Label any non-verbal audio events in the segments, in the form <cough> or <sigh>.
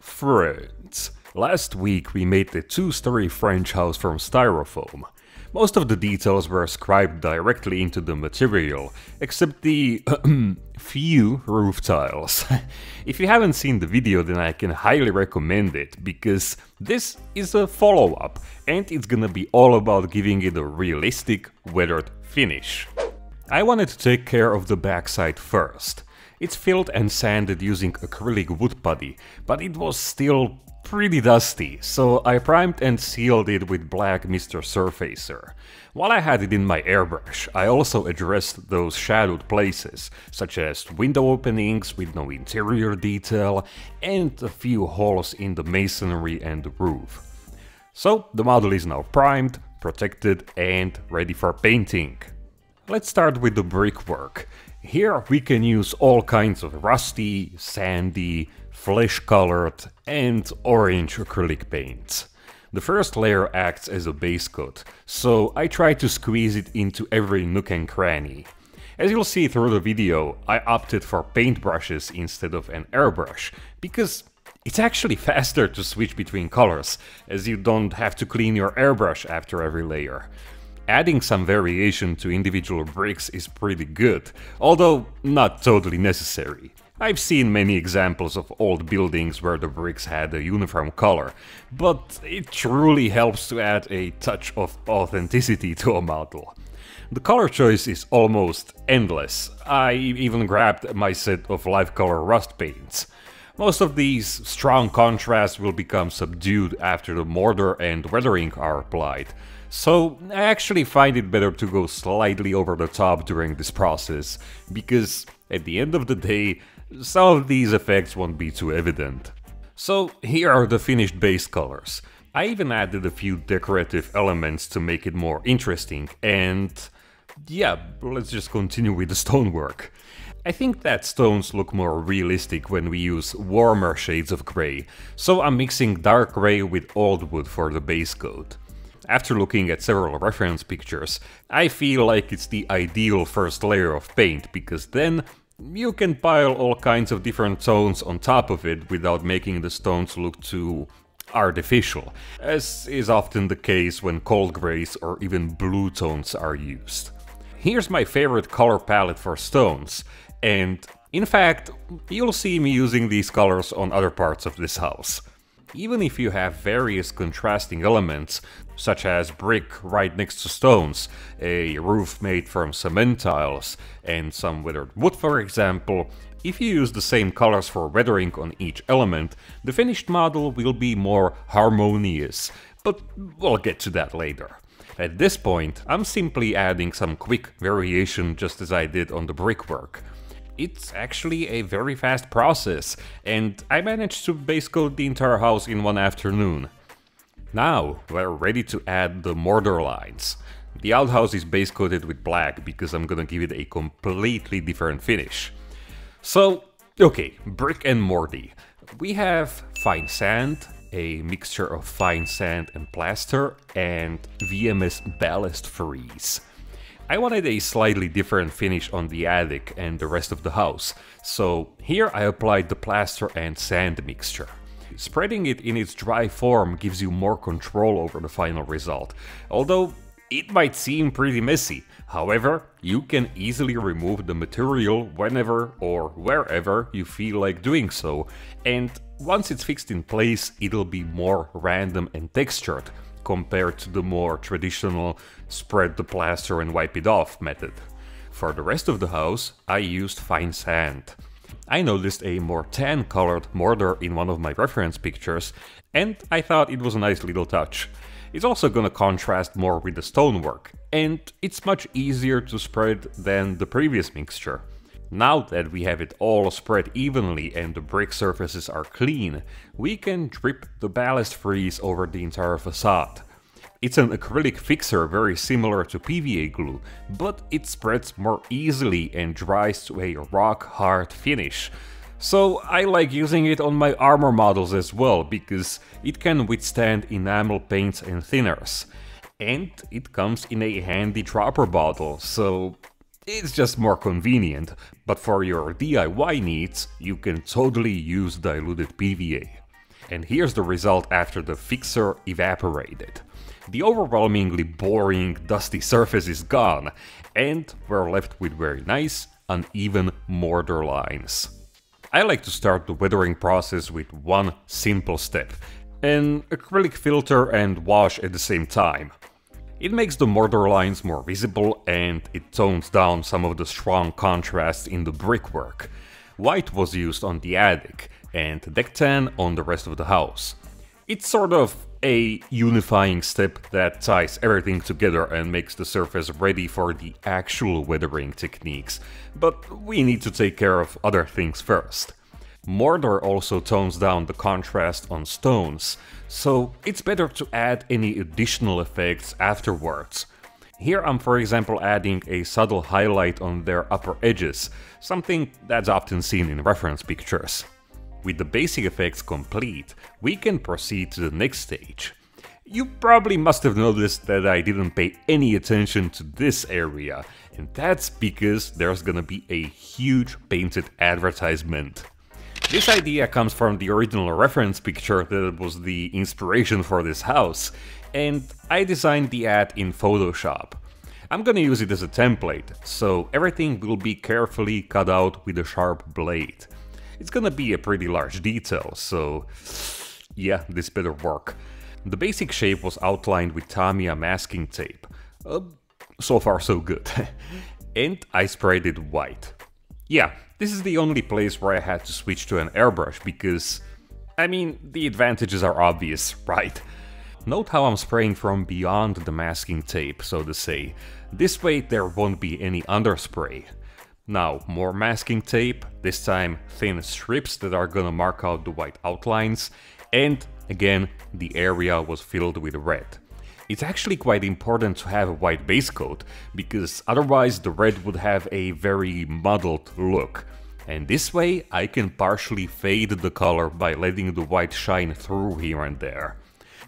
Friends, last week we made the two-story French house from styrofoam. Most of the details were scribed directly into the material, except the <clears throat> few roof tiles. <laughs> if you haven't seen the video then I can highly recommend it, because this is a follow-up and it's gonna be all about giving it a realistic weathered finish. I wanted to take care of the backside first. It's filled and sanded using acrylic wood putty, but it was still pretty dusty, so I primed and sealed it with black Mr. Surfacer. While I had it in my airbrush, I also addressed those shadowed places, such as window openings with no interior detail, and a few holes in the masonry and the roof. So the model is now primed, protected and ready for painting. Let's start with the brickwork. Here we can use all kinds of rusty, sandy, flesh-colored and orange acrylic paints. The first layer acts as a base coat, so I try to squeeze it into every nook and cranny. As you'll see through the video, I opted for paintbrushes instead of an airbrush, because it's actually faster to switch between colors, as you don't have to clean your airbrush after every layer. Adding some variation to individual bricks is pretty good, although not totally necessary. I've seen many examples of old buildings where the bricks had a uniform color, but it truly helps to add a touch of authenticity to a model. The color choice is almost endless. I even grabbed my set of LifeColor rust paints. Most of these strong contrasts will become subdued after the mortar and weathering are applied, so I actually find it better to go slightly over the top during this process, because at the end of the day, some of these effects won't be too evident. So here are the finished base colors. I even added a few decorative elements to make it more interesting and yeah, let's just continue with the stonework. I think that stones look more realistic when we use warmer shades of grey, so I'm mixing dark grey with old wood for the base coat. After looking at several reference pictures, I feel like it's the ideal first layer of paint, because then you can pile all kinds of different tones on top of it without making the stones look too artificial, as is often the case when cold greys or even blue tones are used. Here's my favorite color palette for stones, and in fact, you'll see me using these colors on other parts of this house. Even if you have various contrasting elements, such as brick right next to stones, a roof made from cement tiles, and some weathered wood for example, if you use the same colors for weathering on each element, the finished model will be more harmonious, but we'll get to that later. At this point, I'm simply adding some quick variation just as I did on the brickwork. It's actually a very fast process, and I managed to base coat the entire house in one afternoon. Now, we're ready to add the mortar lines. The outhouse is base coated with black because I'm gonna give it a completely different finish. So, okay, brick and morty. We have fine sand, a mixture of fine sand and plaster, and VMS ballast freeze. I wanted a slightly different finish on the attic and the rest of the house, so here I applied the plaster and sand mixture. Spreading it in its dry form gives you more control over the final result, although it might seem pretty messy. However, you can easily remove the material whenever or wherever you feel like doing so, and once it's fixed in place, it'll be more random and textured, compared to the more traditional spread the plaster and wipe it off method. For the rest of the house, I used fine sand. I noticed a more tan colored mortar in one of my reference pictures, and I thought it was a nice little touch. It's also gonna contrast more with the stonework, and it's much easier to spread than the previous mixture. Now that we have it all spread evenly and the brick surfaces are clean, we can drip the ballast freeze over the entire facade. It's an acrylic fixer very similar to PVA glue, but it spreads more easily and dries to a rock hard finish. So I like using it on my armor models as well, because it can withstand enamel paints and thinners. And it comes in a handy dropper bottle, so It's just more convenient, but for your DIY needs, you can totally use diluted PVA. And here's the result after the fixer evaporated. The overwhelmingly boring, dusty surface is gone, and we're left with very nice, uneven mortar lines. I like to start the weathering process with one simple step, an acrylic filter and wash at the same time. It makes the mortar lines more visible and it tones down some of the strong contrast in the brickwork. White was used on the attic and deck tan on the rest of the house. It's sort of a unifying step that ties everything together and makes the surface ready for the actual weathering techniques, but we need to take care of other things first. Mortar also tones down the contrast on stones, so it's better to add any additional effects afterwards. Here I'm for example adding a subtle highlight on their upper edges, something that's often seen in reference pictures. With the basic effects complete, we can proceed to the next stage. You probably must have noticed that I didn't pay any attention to this area, and that's because there's gonna be a huge painted advertisement. This idea comes from the original reference picture that was the inspiration for this house, and I designed the ad in Photoshop. I'm gonna use it as a template, so everything will be carefully cut out with a sharp blade. It's gonna be a pretty large detail, so yeah, this better work. The basic shape was outlined with Tamiya masking tape. Uh, so far so good. <laughs> and I sprayed it white. Yeah, this is the only place where I had to switch to an airbrush because, I mean, the advantages are obvious, <laughs> right? Note how I'm spraying from beyond the masking tape, so to say. This way there won't be any underspray. Now, more masking tape, this time thin strips that are gonna mark out the white outlines, and again, the area was filled with red. It's actually quite important to have a white base coat, because otherwise the red would have a very muddled look. And this way I can partially fade the color by letting the white shine through here and there.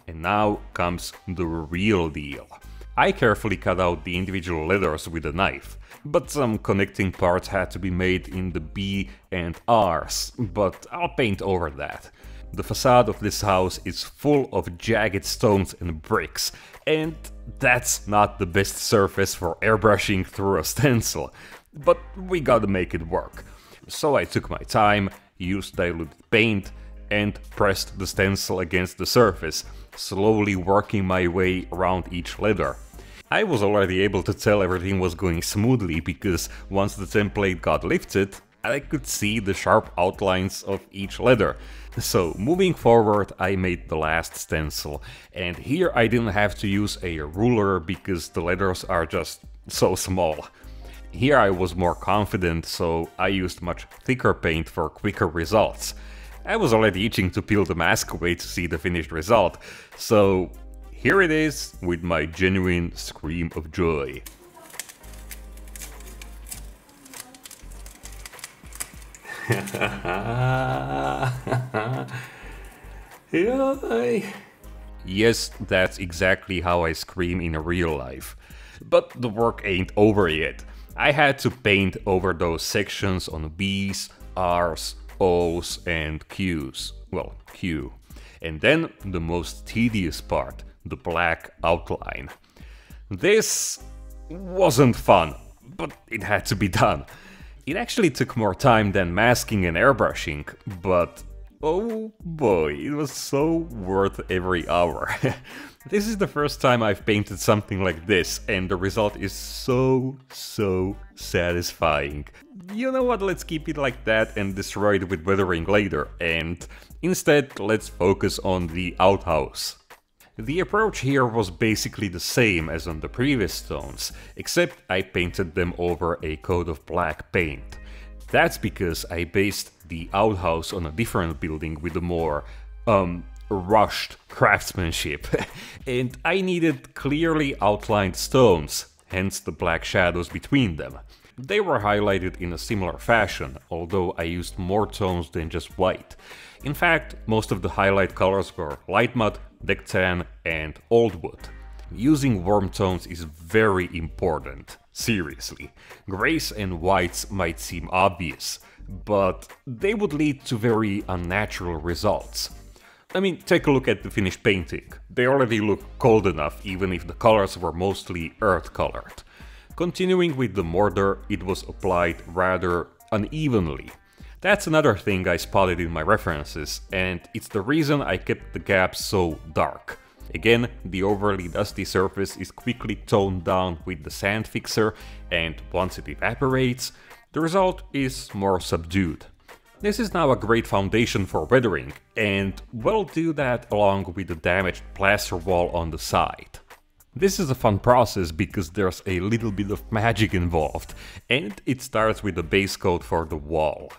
And now comes the real deal. I carefully cut out the individual letters with a knife, but some connecting parts had to be made in the B and R's, but I'll paint over that. The facade of this house is full of jagged stones and bricks, and that's not the best surface for airbrushing through a <laughs> stencil, but we gotta make it work. So I took my time, used diluted paint, and pressed the stencil against the surface, slowly working my way around each letter. I was already able to tell everything was going smoothly because once the template got lifted, I could see the sharp outlines of each letter. So moving forward I made the last stencil and here I didn't have to use a ruler because the letters are just so small. Here I was more confident so I used much thicker paint for quicker results. I was already itching to peel the mask away to see the finished result, so here it is with my genuine scream of joy. <laughs> yes, that's exactly how I scream in real life. But the work ain't over yet. I had to paint over those sections on B's, R's, O's, and Q's. Well, Q. And then the most tedious part, the black outline. This wasn't fun, but it had to be done. It actually took more time than masking and airbrushing, but oh boy, it was so worth every hour. <laughs> this is the first time I've painted something like this, and the result is so, so satisfying. You know what, let's keep it like that and destroy it with weathering later, and instead let's focus on the outhouse. The approach here was basically the same as on the previous stones, except I painted them over a coat of black paint. That's because I based the outhouse on a different building with a more, um, rushed craftsmanship, <laughs> and I needed clearly outlined stones, hence the black shadows between them. They were highlighted in a similar fashion, although I used more tones than just white. In fact, most of the highlight colors were light mud, deck tan and old wood. using warm tones is very important. Seriously. Grays and whites might seem obvious, but they would lead to very unnatural results. I mean, take a look at the finished painting. They already look cold enough, even if the colors were mostly earth colored. Continuing with the mortar, it was applied rather unevenly. That's another thing I spotted in my references, and it's the reason I kept the gaps so dark. Again, the overly dusty surface is quickly toned down with the sand fixer, and once it evaporates, the result is more subdued. This is now a great foundation for weathering, and we'll do that along with the damaged plaster wall on the side. This is a fun process because there's a little bit of magic involved, and it starts with the base coat for the wall.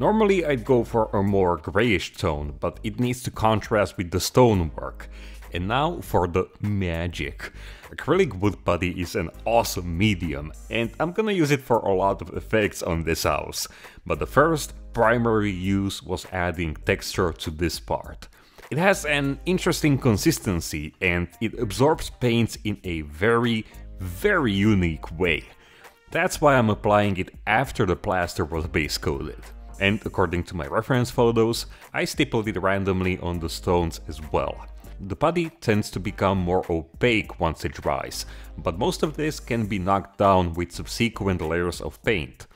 Normally I'd go for a more grayish tone, but it needs to contrast with the stonework. And now for the magic. Acrylic wood putty is an awesome medium, and I'm gonna use it for a lot of effects on this house. But the first primary use was adding texture to this part. It has an interesting consistency and it absorbs paints in a very, very unique way. That's why I'm applying it after the plaster was base coated. And according to my reference photos, I stippled it randomly on the stones as well. The putty tends to become more opaque once it dries, but most of this can be knocked down with subsequent layers of paint.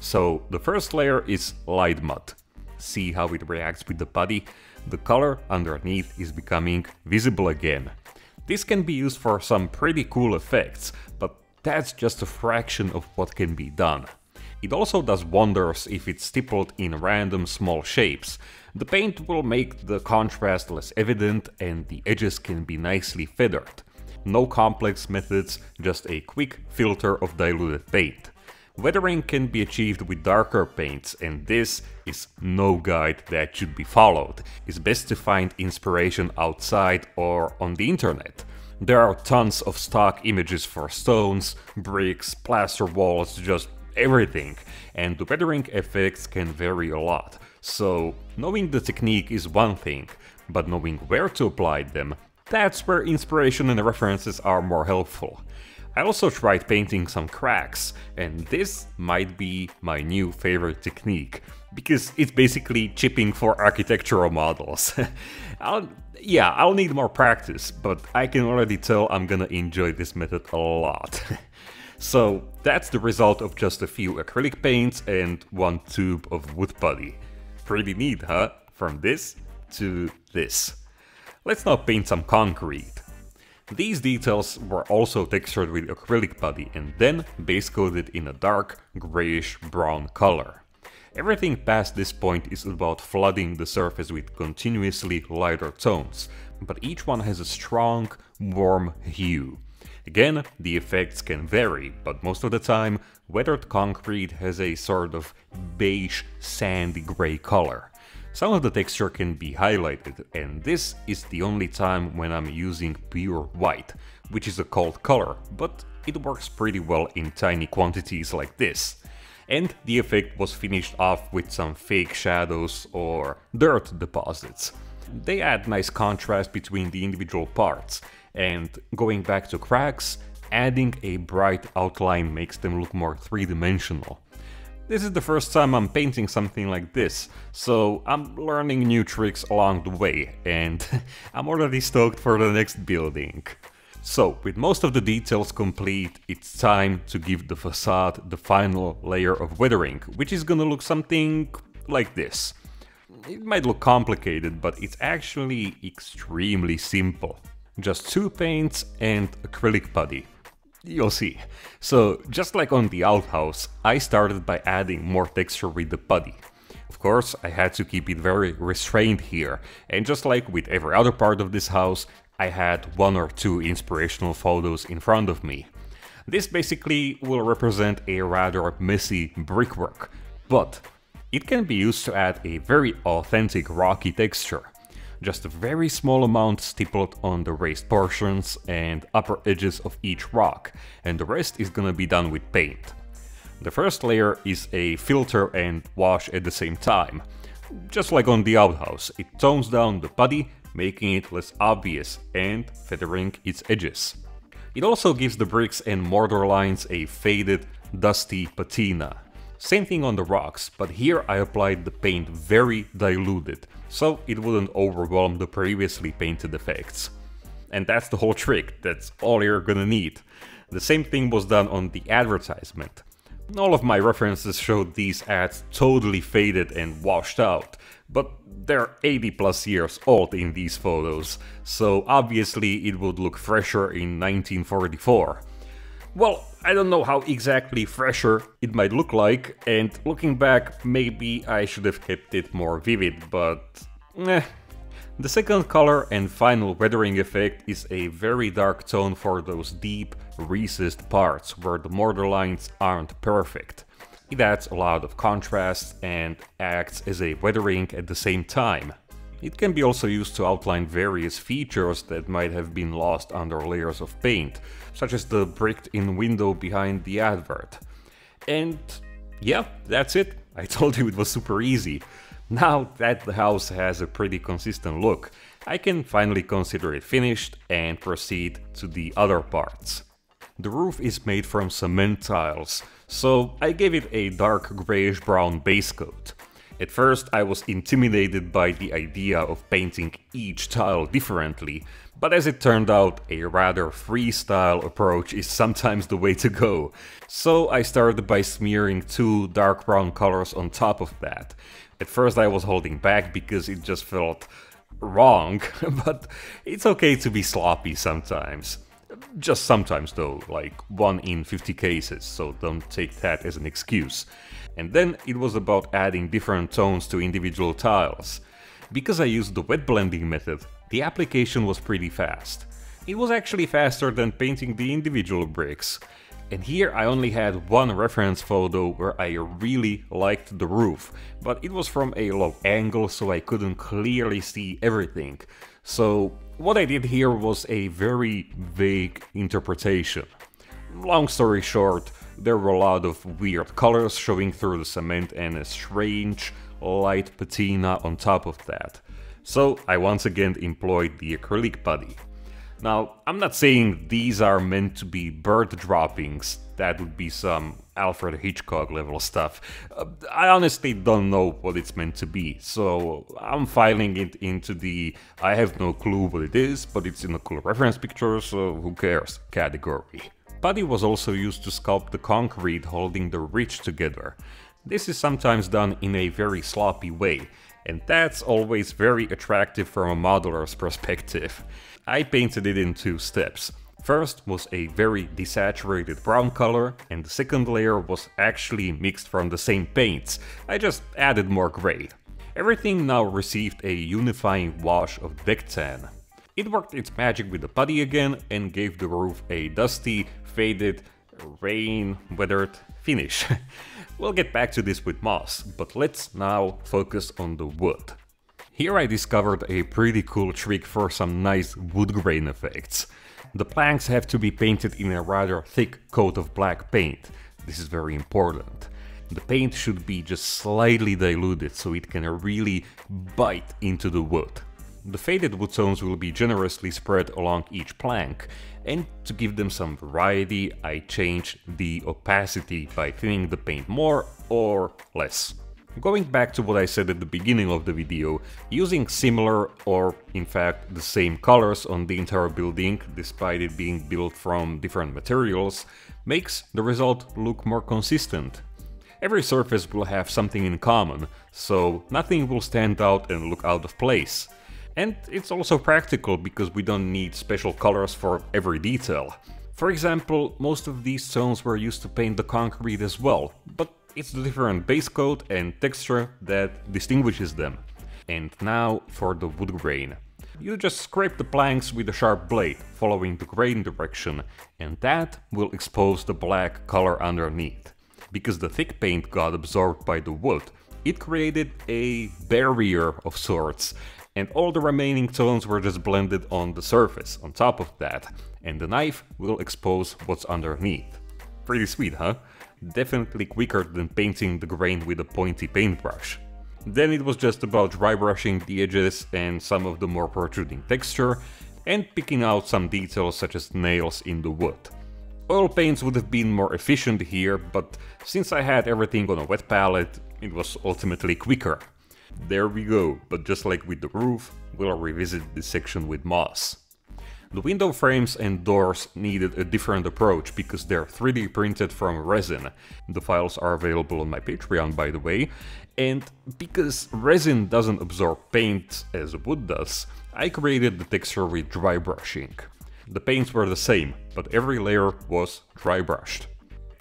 So the first layer is light mud. See how it reacts with the putty? The color underneath is becoming visible again. This can be used for some pretty cool effects, but that's just a fraction of what can be done. It also does wonders if it's stippled in random small shapes. The paint will make the contrast less evident and the edges can be nicely feathered. No complex methods, just a quick filter of diluted paint. Weathering can be achieved with darker paints and this is no guide that should be followed. It's best to find inspiration outside or on the internet. There are tons of stock images for stones, bricks, plaster walls, just everything, and the weathering effects can vary a lot. So knowing the technique is one thing, but knowing where to apply them, that's where inspiration and references are more helpful. I also tried painting some cracks, and this might be my new favorite technique, because it's basically chipping for architectural models. <laughs> I'll, yeah, I'll need more practice, but I can already tell I'm gonna enjoy this method a lot. <laughs> so that's the result of just a few acrylic paints and one tube of wood putty. Pretty neat, huh? From this to this. Let's now paint some concrete. These details were also textured with acrylic putty and then base coated in a dark grayish brown color. Everything past this point is about flooding the surface with continuously lighter tones, but each one has a strong, warm hue. Again, the effects can vary, but most of the time, weathered concrete has a sort of beige, sandy grey color. Some of the texture can be highlighted and this is the only time when I'm using pure white, which is a cold color, but it works pretty well in tiny quantities like this. And the effect was finished off with some fake shadows or dirt deposits. They add nice contrast between the individual parts, and going back to cracks, adding a bright outline makes them look more three-dimensional. This is the first time I'm painting something like this, so I'm learning new tricks along the way, and <laughs> I'm already stoked for the next building. So, with most of the details complete, it's time to give the facade the final layer of weathering, which is gonna look something like this. It might look complicated, but it's actually extremely simple. Just two paints and acrylic putty. You'll see. So, just like on the outhouse, I started by adding more texture with the putty. Of course, I had to keep it very restrained here, and just like with every other part of this house, I had one or two inspirational photos in front of me. This basically will represent a rather messy brickwork, but it can be used to add a very authentic rocky texture just a very small amount stippled on the raised portions and upper edges of each rock, and the rest is gonna be done with paint. The first layer is a filter and wash at the same time. Just like on the outhouse, it tones down the putty, making it less obvious and feathering its edges. It also gives the bricks and mortar lines a faded, dusty patina. Same thing on the rocks, but here I applied the paint very diluted, so it wouldn't overwhelm the previously painted effects. And that's the whole trick, that's all you're gonna need. The same thing was done on the advertisement. All of my references showed these ads totally faded and washed out, but they're 80 plus years old in these photos, so obviously it would look fresher in 1944. Well, I don't know how exactly fresher it might look like, and looking back, maybe I should have kept it more vivid, but eh. The second color and final weathering effect is a very dark tone for those deep, recessed parts where the mortar lines aren't perfect. It adds a lot of contrast and acts as a weathering at the same time. It can be also used to outline various features that might have been lost under layers of paint, such as the bricked-in window behind the advert. And yeah, that's it. <laughs> I told you it was super easy. Now that the house has a pretty consistent look, I can finally consider it finished and proceed to the other parts. The roof is made from cement tiles, so I gave it a dark greyish brown base coat. At first I was intimidated by the idea of painting each tile differently, but as it turned out, a rather freestyle approach is sometimes the way to go. So I started by smearing two dark brown colors on top of that. At first I was holding back because it just felt wrong, <laughs> but it's okay to be sloppy sometimes. Just sometimes though, like 1 in 50 cases, so don't take that as an excuse. And then it was about adding different tones to individual tiles. Because I used the wet blending method, the application was pretty fast. It was actually faster than painting the individual bricks. And here I only had one reference photo where I really liked the roof, but it was from a low angle so I couldn't clearly see everything. So what I did here was a very vague interpretation. Long story short, there were a lot of weird colors showing through the cement and a strange light patina on top of that. So I once again employed the acrylic putty. Now, I'm not saying these are meant to be bird droppings, that would be some Alfred Hitchcock level stuff. Uh, I honestly don't know what it's meant to be, so I'm filing it into the I have no clue what it is, but it's in a cool reference picture, so who cares category. Putty was also used to sculpt the concrete holding the ridge together. This is sometimes done in a very sloppy way, and that's always very attractive from a modeler's perspective. I painted it in two steps. First was a very desaturated brown color, and the second layer was actually mixed from the same paints, I just added more grey. Everything now received a unifying wash of deck tan. It worked its magic with the putty again and gave the roof a dusty, faded, rain-weathered finish. <laughs> we'll get back to this with moss, but let's now focus on the wood. Here I discovered a pretty cool trick for some nice wood grain effects. The planks have to be painted in a rather thick coat of black paint. This is very important. The paint should be just slightly diluted so it can really bite into the wood. The faded wood tones will be generously spread along each plank, and to give them some variety I changed the opacity by thinning the paint more or less. Going back to what I said at the beginning of the video, using similar or in fact the same colors on the entire building, despite it being built from different materials, makes the result look more consistent. Every surface will have something in common, so nothing will stand out and look out of place. And it's also practical because we don't need special colors for every detail. For example, most of these tones were used to paint the concrete as well, but it's the different base coat and texture that distinguishes them. And now for the wood grain. You just scrape the planks with a sharp blade, following the grain direction, and that will expose the black color underneath. Because the thick paint got absorbed by the wood, it created a barrier of sorts, and all the remaining tones were just blended on the surface, on top of that, and the knife will expose what's underneath. Pretty sweet, huh? definitely quicker than painting the grain with a pointy paintbrush. Then it was just about dry brushing the edges and some of the more protruding texture, and picking out some details such as nails in the wood. Oil paints would have been more efficient here, but since I had everything on a wet palette, it was ultimately quicker. There we go, but just like with the roof, we'll revisit this section with moss. The window frames and doors needed a different approach because they're 3D printed from resin. The files are available on my Patreon by the way, and because resin doesn't absorb paint as wood does, I created the texture with dry brushing. The paints were the same, but every layer was dry brushed.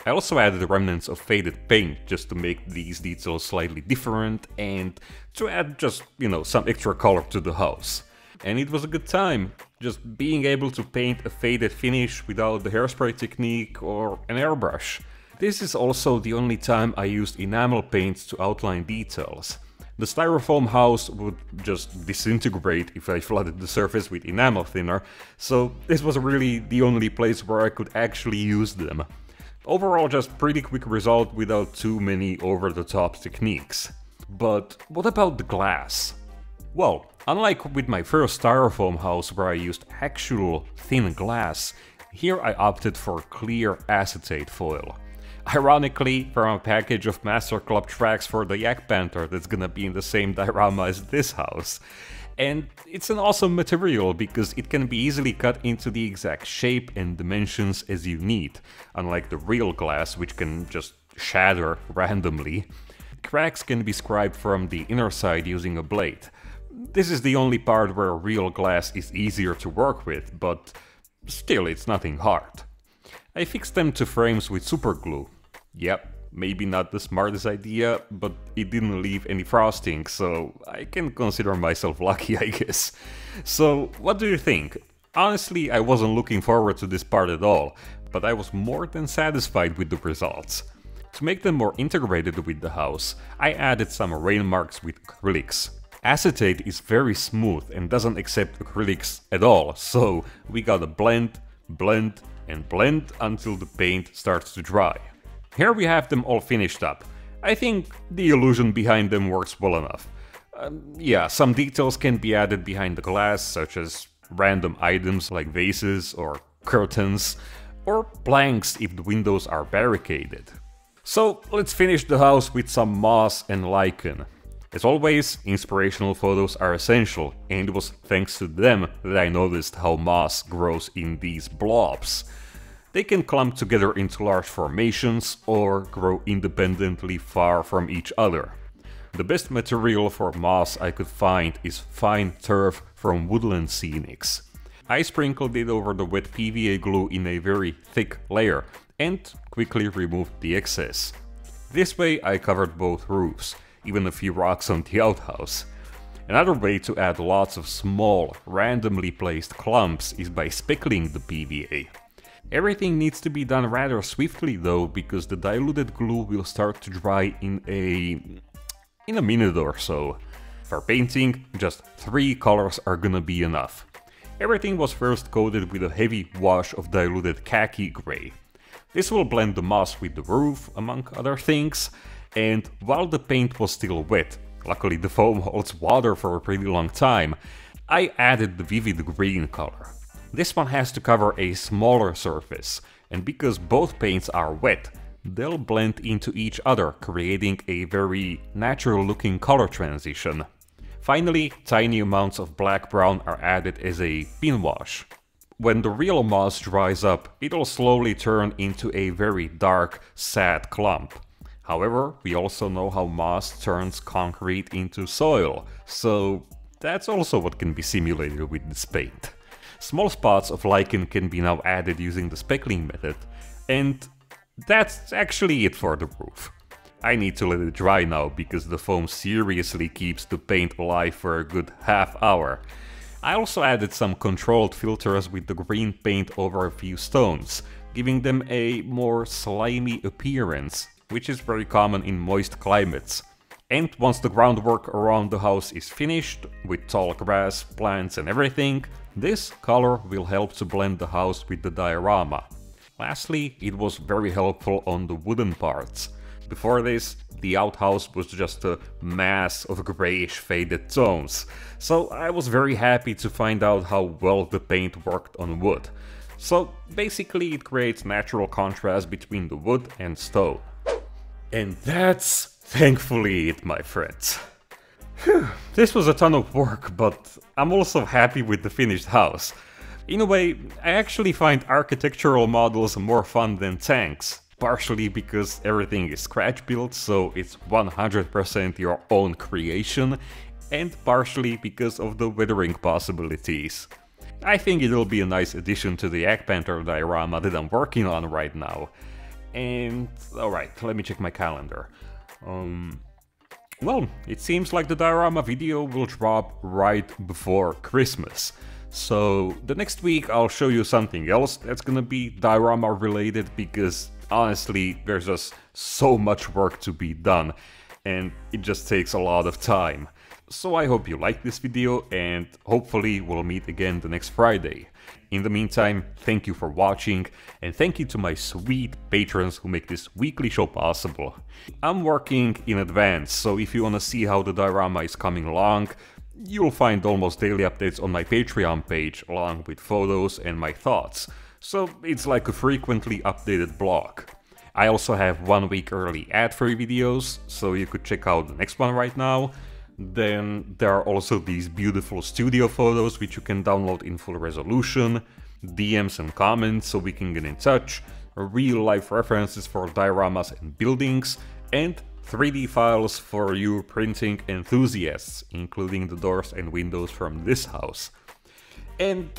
I also added remnants of faded paint just to make these details slightly different and to add just, you know, some extra color to the house. And it was a good time, just being able to paint a faded finish without the hairspray technique or an airbrush. This is also the only time I used enamel paints to outline details. The styrofoam house would just disintegrate if I <laughs> flooded the surface with enamel thinner, so this was really the only place where I could actually use them. Overall just pretty quick result without too many over-the-top techniques. But what about the glass? Well, unlike with my first styrofoam house where I used actual thin glass, here I opted for clear acetate foil. Ironically, from a package of Master Club tracks for the Jagdpanther that's gonna be in the same <laughs> diorama as this house. And it's an awesome material because it can be easily cut into the exact shape and dimensions as you need, unlike the real glass which can just shatter randomly. Cracks can be scribed from the inner side using a blade. This is the only part where real glass is easier to work with, but still it's nothing hard. I fixed them to frames with superglue. Yep, maybe not the smartest idea, but it didn't leave any frosting, so I can consider myself lucky, <laughs> I guess. So, what do you think? Honestly, I wasn't looking forward to this part at all, but I was more than satisfied with the results. To make them more integrated with the house, I added some rain marks with acrylics. Acetate is very smooth and doesn't accept acrylics at all, so we gotta blend, blend, and blend until the paint starts to dry. Here we have them all finished up. I think the illusion behind them works well enough. Um, yeah, some details can be added behind the glass, such as random items like vases or curtains, or planks if the windows are barricaded. So let's finish the house with some moss and lichen. As always, inspirational photos are essential, and it was thanks to them that I noticed how moss grows in these blobs. They can clump together into large formations or grow independently far from each other. The best material for moss I could find is fine turf from Woodland Scenics. I sprinkled it over the wet PVA glue in a very thick layer and quickly removed the excess. This way I covered both roofs, even a few rocks on the outhouse. Another way to add lots of small, randomly placed clumps is by speckling the PVA. Everything needs to be done rather swiftly though, because the diluted glue will start to dry in a... in a minute or so. For painting, just three colors are gonna be enough. Everything was first coated with a heavy wash of diluted khaki grey. This will blend the moss with the roof, among other things, and while the paint was still wet, luckily the foam holds water for a pretty long time, I added the vivid green color. This one has to cover a smaller surface, and because both paints are wet, they'll blend into each other, creating a very natural looking color transition. Finally, tiny amounts of black-brown are added as a pin wash. When the real moss dries up, it'll slowly turn into a very dark, sad clump. However, we also know how moss turns concrete into soil, so that's also what can be simulated with this paint. Small spots of lichen can be now added using the speckling method, and that's actually it for the roof. I need to let it dry now because the foam seriously keeps the paint alive for a good half hour. I also added some controlled filters with the green paint over a few stones, giving them a more slimy appearance which is very common in moist climates. And once the groundwork around the house is finished, with tall grass, plants and everything, this color will help to blend the house with the diorama. Lastly, it was very helpful on the wooden parts. Before this, the outhouse was just a mass of grayish faded tones, so I was very happy to find out how well the paint worked on wood. So basically it creates natural contrast between the wood and stone. And that's thankfully it, my friends. This was a ton of work, but I'm also happy with the finished house. In a way, I actually find architectural models more fun than tanks, partially because everything is scratch built, so it's 100% your own creation, and partially because of the weathering possibilities. I think it'll be a nice addition to the Jagdpanther diorama that I'm working on right now. And alright, let me check my calendar. Um, well, it seems like the diorama video will drop right before Christmas. So the next week I'll show you something else that's gonna be diorama related because honestly there's just so much work to be done and it just takes a lot of time. So I hope you like this video and hopefully we'll meet again the next Friday. In the meantime, thank you for watching and thank you to my sweet patrons who make this weekly show possible. I'm working in advance, so if you wanna see how the diorama is coming along, you'll find almost daily updates on my Patreon page along with photos and my thoughts. So it's like a frequently updated blog. I also have one week early ad-free videos, so you could check out the next one right now. Then there are also these beautiful studio photos which you can download in full resolution, DMs and comments so we can get in touch, real life references for dioramas and buildings, and 3D files for you printing enthusiasts, including the doors and windows from this house. And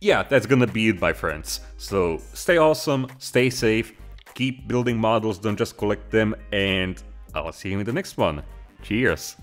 yeah, that's gonna be it my friends. So stay awesome, stay safe, keep building models, don't just collect them, and I'll see you in the next one. Cheers!